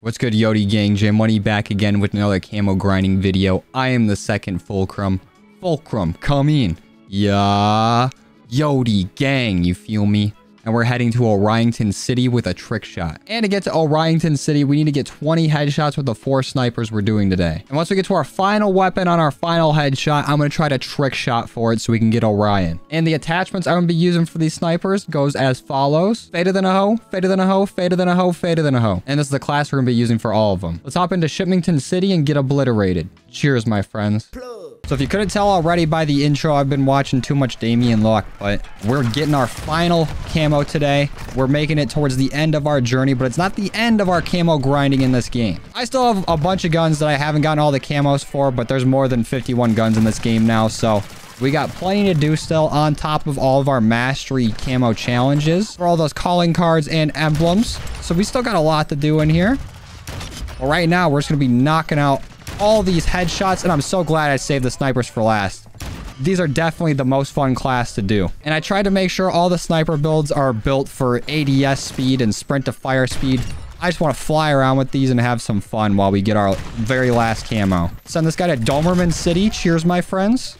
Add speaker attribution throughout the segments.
Speaker 1: What's good, Yodi gang? J Money back again with another camo grinding video. I am the second Fulcrum. Fulcrum, come in. Yeah. Yodi gang, you feel me? And we're heading to Orionton City with a trick shot. And to get to Orionton City, we need to get 20 headshots with the four snipers we're doing today. And once we get to our final weapon on our final headshot, I'm going to try to trick shot for it so we can get Orion. And the attachments I'm going to be using for these snipers goes as follows. Fader than a hoe, fader than a hoe, fader than a hoe, fader than a hoe. And this is the class we're going to be using for all of them. Let's hop into Shipmington City and get obliterated. Cheers, my friends. So if you couldn't tell already by the intro, I've been watching too much Damien Luck, but we're getting our final camo today. We're making it towards the end of our journey, but it's not the end of our camo grinding in this game. I still have a bunch of guns that I haven't gotten all the camos for, but there's more than 51 guns in this game now, so we got plenty to do still on top of all of our mastery camo challenges for all those calling cards and emblems. So we still got a lot to do in here. Well, right now, we're just going to be knocking out all these headshots, and I'm so glad I saved the snipers for last. These are definitely the most fun class to do. And I tried to make sure all the sniper builds are built for ADS speed and sprint to fire speed. I just want to fly around with these and have some fun while we get our very last camo. Send this guy to Domerman City. Cheers, my friends.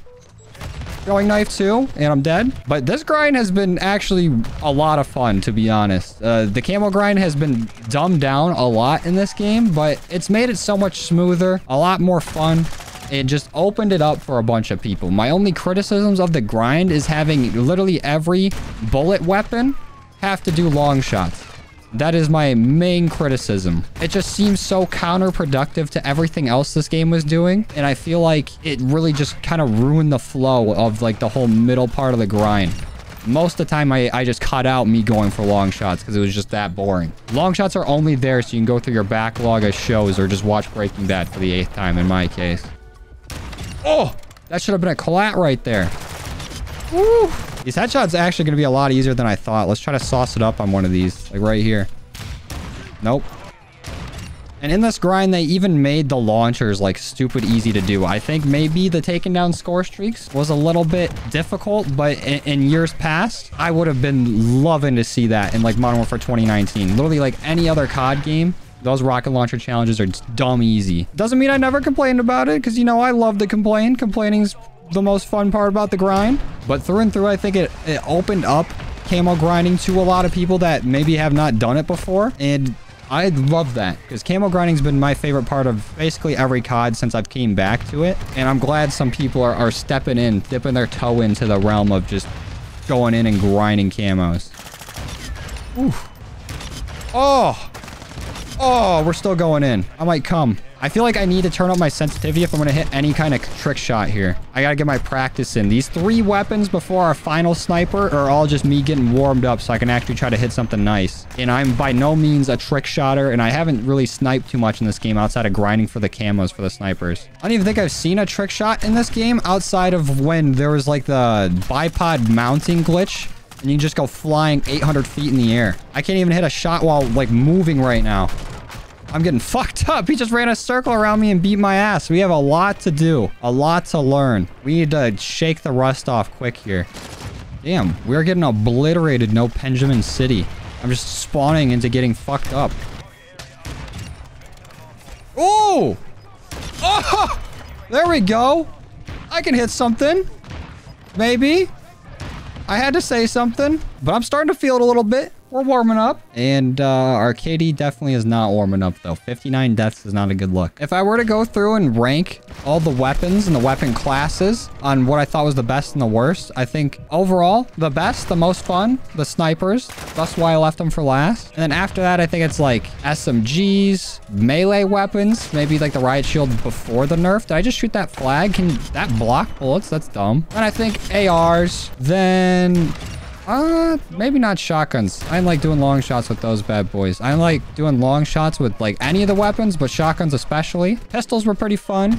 Speaker 1: Throwing knife too, and I'm dead. But this grind has been actually a lot of fun, to be honest. Uh, the camo grind has been dumbed down a lot in this game, but it's made it so much smoother, a lot more fun. It just opened it up for a bunch of people. My only criticisms of the grind is having literally every bullet weapon have to do long shots. That is my main criticism. It just seems so counterproductive to everything else this game was doing. And I feel like it really just kind of ruined the flow of like the whole middle part of the grind. Most of the time, I, I just cut out me going for long shots because it was just that boring. Long shots are only there so you can go through your backlog of shows or just watch Breaking Bad for the eighth time in my case. Oh, that should have been a collat right there. Woo. These headshots actually going to be a lot easier than I thought. Let's try to sauce it up on one of these. Like right here. Nope. And in this grind, they even made the launchers like stupid easy to do. I think maybe the taking down score streaks was a little bit difficult, but in, in, years past, I would have been loving to see that in like Modern Warfare 2019. Literally like any other COD game, those rocket launcher challenges are dumb easy. Doesn't mean I never complained about it, because, you know, I love to complain. Complaining is the most fun part about the grind. But through and through, I think it, it opened up camo grinding to a lot of people that maybe have not done it before. And I love that because camo grinding's been my favorite part of basically every COD since I've came back to it. And I'm glad some people are, are stepping in, dipping their toe into the realm of just going in and grinding camos. Oof. Oh! Oh, we're still going in. I might come. I feel like I need to turn up my sensitivity if I'm going to hit any kind of trick shot here. I got to get my practice in. These three weapons before our final sniper are all just me getting warmed up so I can actually try to hit something nice. And I'm by no means a trick shotter, and I haven't really sniped too much in this game outside of grinding for the camos for the snipers. I don't even think I've seen a trick shot in this game outside of when there was like the bipod mounting glitch and you can just go flying 800 feet in the air. I can't even hit a shot while, like, moving right now. I'm getting fucked up. He just ran a circle around me and beat my ass. We have a lot to do. A lot to learn. We need to shake the rust off quick here. Damn, we're getting obliterated, no Benjamin City. I'm just spawning into getting fucked up. Oh! Oh! There we go. I can hit something. Maybe. I had to say something, but I'm starting to feel it a little bit. We're warming up. And uh, KD definitely is not warming up, though. 59 deaths is not a good look. If I were to go through and rank all the weapons and the weapon classes on what I thought was the best and the worst, I think overall, the best, the most fun, the snipers. That's why I left them for last. And then after that, I think it's like SMGs, melee weapons, maybe like the riot shield before the nerf. Did I just shoot that flag? Can that block bullets? That's dumb. And I think ARs, then uh, maybe not shotguns. I like doing long shots with those bad boys. I like doing long shots with like any of the weapons, but shotguns especially. Pistols were pretty fun.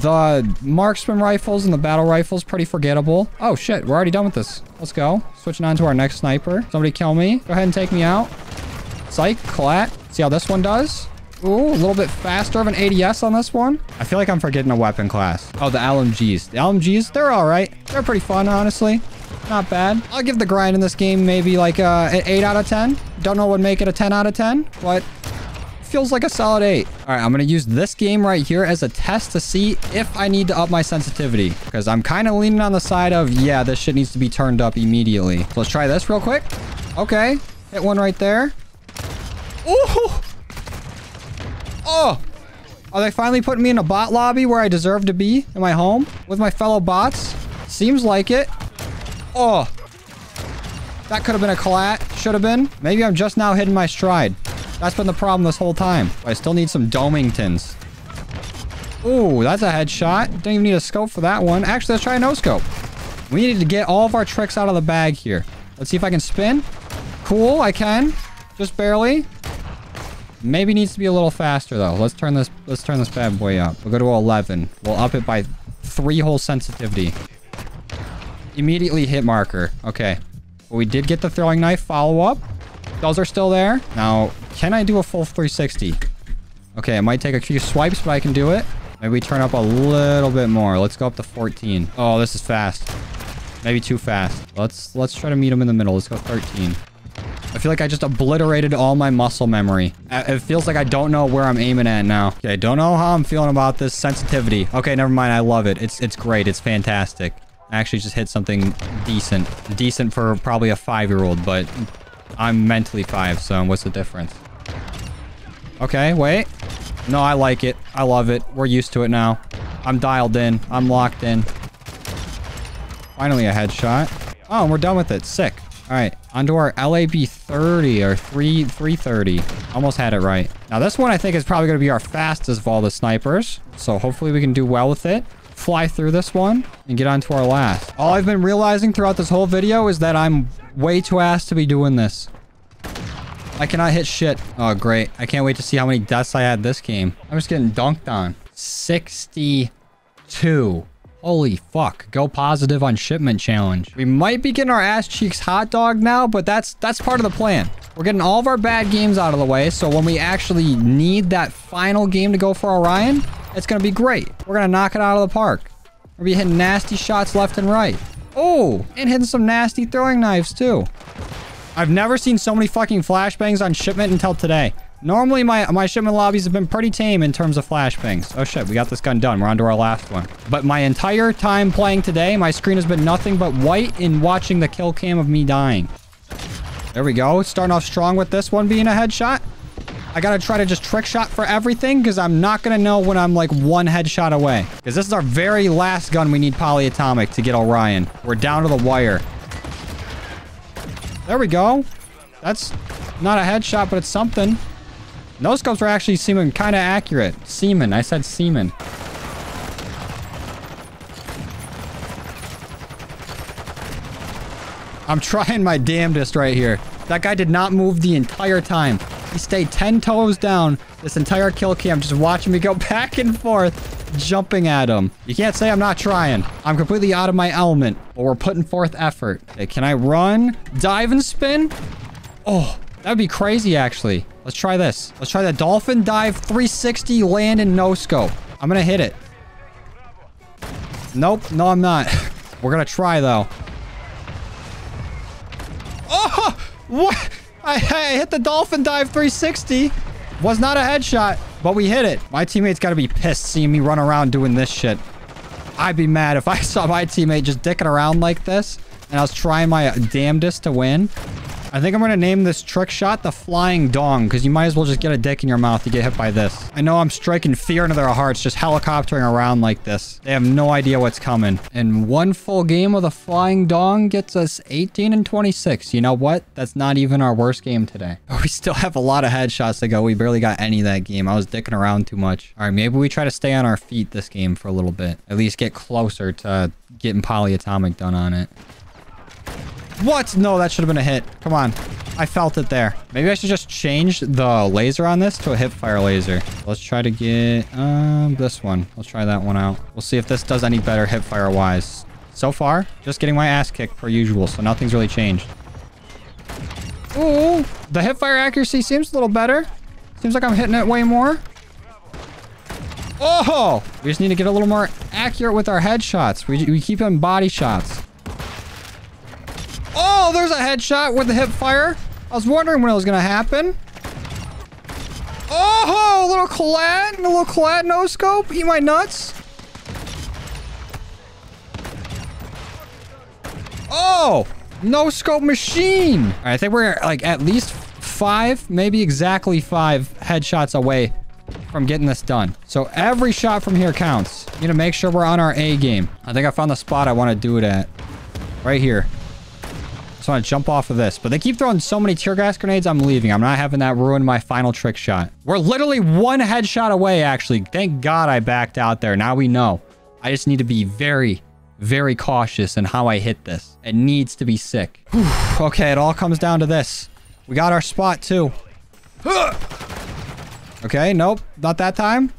Speaker 1: The marksman rifles and the battle rifles, pretty forgettable. Oh shit, we're already done with this. Let's go. Switching on to our next sniper. Somebody kill me. Go ahead and take me out. Psych, collat. See how this one does? Ooh, a little bit faster of an ADS on this one. I feel like I'm forgetting a weapon class. Oh, the LMGs. The LMGs, they're all right. They're pretty fun, honestly. Not bad. I'll give the grind in this game maybe like uh, an 8 out of 10. Don't know what would make it a 10 out of 10, but feels like a solid 8. All right, I'm going to use this game right here as a test to see if I need to up my sensitivity. Because I'm kind of leaning on the side of, yeah, this shit needs to be turned up immediately. So let's try this real quick. Okay. Hit one right there. Oh! Oh! Are they finally putting me in a bot lobby where I deserve to be in my home with my fellow bots? Seems like it. Oh. That could have been a collat. Should have been. Maybe I'm just now hitting my stride. That's been the problem this whole time. I still need some Domingtons. Ooh, that's a headshot. Don't even need a scope for that one. Actually, let's try a no-scope. We need to get all of our tricks out of the bag here. Let's see if I can spin. Cool, I can. Just barely. Maybe needs to be a little faster though. Let's turn this let's turn this bad boy up. We'll go to 11. We'll up it by three whole sensitivity. Immediately hit marker. Okay. We did get the throwing knife follow-up. Those are still there. Now, can I do a full 360? Okay, it might take a few swipes, but I can do it. Maybe turn up a little bit more. Let's go up to 14. Oh, this is fast. Maybe too fast. Let's let's try to meet him in the middle. Let's go 13. I feel like I just obliterated all my muscle memory. Uh, it feels like I don't know where I'm aiming at now. Okay, don't know how I'm feeling about this sensitivity. Okay, never mind. I love it. It's it's great. It's fantastic. I actually just hit something decent. Decent for probably a five-year-old, but I'm mentally five, so what's the difference? Okay, wait. No, I like it. I love it. We're used to it now. I'm dialed in. I'm locked in. Finally a headshot. Oh, we're done with it. Sick. All right, onto our LAB 30 or 3 330. Almost had it right. Now this one I think is probably going to be our fastest of all the snipers. So hopefully we can do well with it. Fly through this one and get on to our last. All I've been realizing throughout this whole video is that I'm way too ass to be doing this. I cannot hit shit. Oh, great. I can't wait to see how many deaths I had this game. I'm just getting dunked on. 62. Holy fuck. Go positive on shipment challenge. We might be getting our ass cheeks hot dog now, but that's that's part of the plan. We're getting all of our bad games out of the way, so when we actually need that final game to go for Orion, it's going to be great. We're going to knock it out of the park. We're be hitting nasty shots left and right. Oh, and hitting some nasty throwing knives too. I've never seen so many fucking flashbangs on shipment until today. Normally, my, my shipment lobbies have been pretty tame in terms of flashbangs. Oh shit, we got this gun done. We're on to our last one. But my entire time playing today, my screen has been nothing but white in watching the kill cam of me dying. There we go. Starting off strong with this one being a headshot. I gotta try to just trick shot for everything because I'm not gonna know when I'm like one headshot away. Because this is our very last gun we need polyatomic to get Orion. We're down to the wire. There we go. That's not a headshot, but it's something. No scopes are actually seeming kind of accurate. Seaman. I said seaman. I'm trying my damnedest right here. That guy did not move the entire time. He stayed 10 toes down this entire kill cam, just watching me go back and forth, jumping at him. You can't say I'm not trying. I'm completely out of my element, but we're putting forth effort. Okay, can I run, dive, and spin? Oh, that would be crazy, actually. Let's try this. Let's try the dolphin dive 360 land and no scope. I'm going to hit it. Nope. No, I'm not. We're going to try, though. Oh! What? I, I hit the dolphin dive 360. Was not a headshot, but we hit it. My teammates got to be pissed seeing me run around doing this shit. I'd be mad if I saw my teammate just dicking around like this and I was trying my damnedest to win. I think I'm going to name this trick shot the Flying Dong, because you might as well just get a dick in your mouth to get hit by this. I know I'm striking fear into their hearts just helicoptering around like this. They have no idea what's coming. And one full game of the Flying Dong gets us 18 and 26. You know what? That's not even our worst game today. We still have a lot of headshots to go. We barely got any of that game. I was dicking around too much. All right, maybe we try to stay on our feet this game for a little bit. At least get closer to getting polyatomic done on it. What? No, that should have been a hit. Come on. I felt it there. Maybe I should just change the laser on this to a hip fire laser. Let's try to get um, this one. Let's try that one out. We'll see if this does any better hip fire wise. So far, just getting my ass kicked per usual, so nothing's really changed. Ooh, the hip fire accuracy seems a little better. Seems like I'm hitting it way more. Oh, we just need to get a little more accurate with our headshots. We, we keep them body shots. Oh, there's a headshot with the hip fire. I was wondering when it was going to happen. Oh! little collat, a little collat no scope. Eat my nuts. Oh, no scope machine. I think we're like at least five, maybe exactly five headshots away from getting this done. So every shot from here counts. You to make sure we're on our A game. I think I found the spot I want to do it at. Right here. Want to jump off of this. But they keep throwing so many tear gas grenades, I'm leaving. I'm not having that ruin my final trick shot. We're literally one headshot away, actually. Thank God I backed out there. Now we know. I just need to be very, very cautious in how I hit this. It needs to be sick. Whew. Okay, it all comes down to this. We got our spot, too. Okay, nope. Not that time.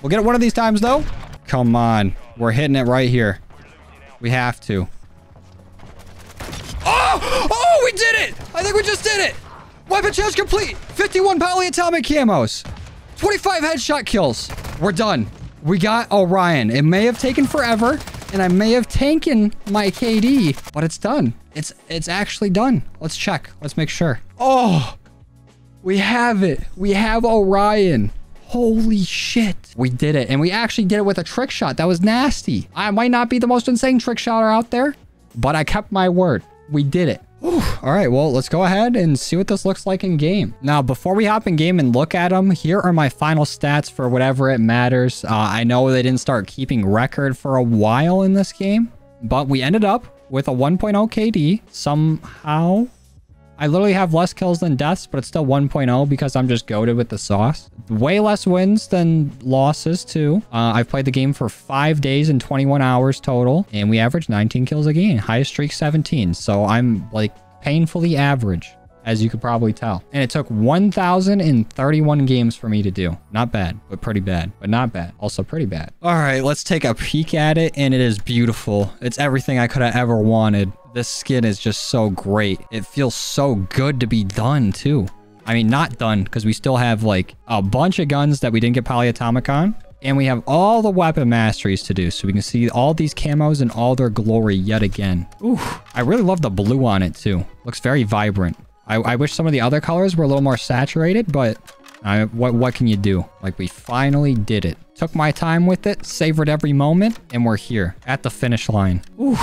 Speaker 1: We'll get it one of these times, though. Come on. We're hitting it right here. We have to. We did it! I think we just did it! Weapon challenge complete! 51 polyatomic camos. 25 headshot kills. We're done. We got Orion. It may have taken forever, and I may have taken my KD, but it's done. It's it's actually done. Let's check. Let's make sure. Oh, we have it. We have Orion. Holy shit. We did it. And we actually did it with a trick shot. That was nasty. I might not be the most insane trick shotter out there, but I kept my word. We did it. All right, well, let's go ahead and see what this looks like in game. Now, before we hop in game and look at them, here are my final stats for whatever it matters. Uh, I know they didn't start keeping record for a while in this game, but we ended up with a 1.0 KD somehow. I literally have less kills than deaths, but it's still 1.0 because I'm just goaded with the sauce. Way less wins than losses, too. Uh, I've played the game for five days and 21 hours total, and we average 19 kills a game. Highest streak 17, so I'm like painfully average as you could probably tell. And it took 1,031 games for me to do. Not bad, but pretty bad. But not bad. Also pretty bad. All right, let's take a peek at it, and it is beautiful. It's everything I could have ever wanted. This skin is just so great. It feels so good to be done, too. I mean, not done, because we still have, like, a bunch of guns that we didn't get polyatomic on. And we have all the weapon masteries to do, so we can see all these camos in all their glory yet again. Ooh, I really love the blue on it, too. Looks very vibrant. I, I wish some of the other colors were a little more saturated, but I, what, what can you do? Like, we finally did it. Took my time with it, savored every moment, and we're here at the finish line. Ooh.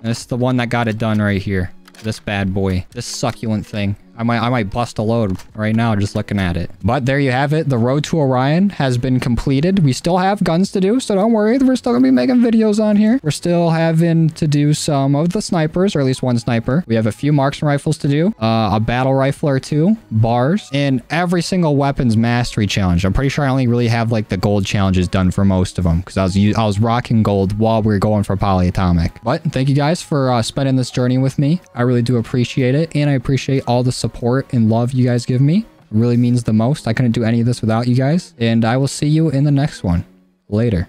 Speaker 1: This is the one that got it done right here. This bad boy. This succulent thing. I might I might bust a load right now just looking at it. But there you have it. The road to Orion has been completed. We still have guns to do, so don't worry. We're still going to be making videos on here. We're still having to do some of the snipers, or at least one sniper. We have a few marksman rifles to do, uh, a battle rifle or two, bars, and every single weapons mastery challenge. I'm pretty sure I only really have like the gold challenges done for most of them because I was I was rocking gold while we were going for polyatomic. But thank you guys for uh, spending this journey with me. I really do appreciate it, and I appreciate all the support support and love you guys give me. It really means the most. I couldn't do any of this without you guys. And I will see you in the next one. Later.